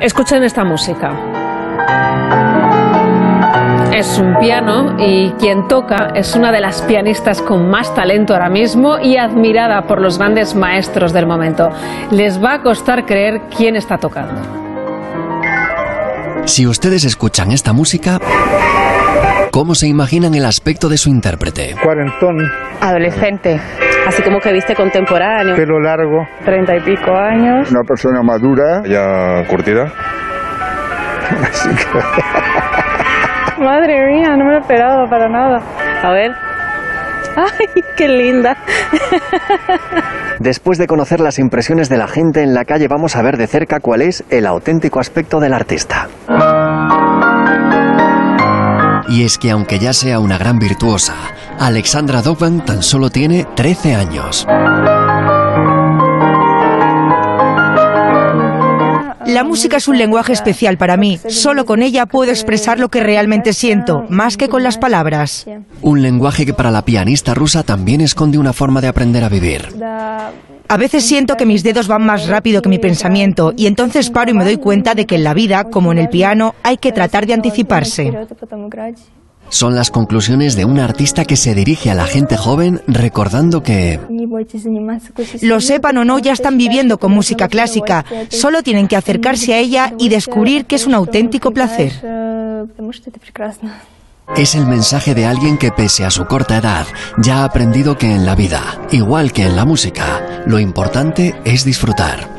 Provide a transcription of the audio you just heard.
Escuchen esta música. Es un piano y quien toca es una de las pianistas con más talento ahora mismo y admirada por los grandes maestros del momento. Les va a costar creer quién está tocando. Si ustedes escuchan esta música, ¿cómo se imaginan el aspecto de su intérprete? Cuarentón, Adolescente, así como que viste contemporáneo. pelo largo, Treinta y pico años. Una persona madura, ya curtida. así que Madre mía, no me lo esperaba para nada. A ver. Ay, qué linda. Después de conocer las impresiones de la gente en la calle, vamos a ver de cerca cuál es el auténtico aspecto del artista. Y es que aunque ya sea una gran virtuosa, Alexandra Dogban tan solo tiene 13 años. La música es un lenguaje especial para mí. Solo con ella puedo expresar lo que realmente siento, más que con las palabras. Un lenguaje que para la pianista rusa también esconde una forma de aprender a vivir. A veces siento que mis dedos van más rápido que mi pensamiento y entonces paro y me doy cuenta de que en la vida, como en el piano, hay que tratar de anticiparse. Son las conclusiones de una artista que se dirige a la gente joven recordando que Lo sepan o no, ya están viviendo con música clásica. Solo tienen que acercarse a ella y descubrir que es un auténtico placer. es el mensaje de alguien que pese a su corta edad ya ha aprendido que en la vida, igual que en la música, lo importante es disfrutar.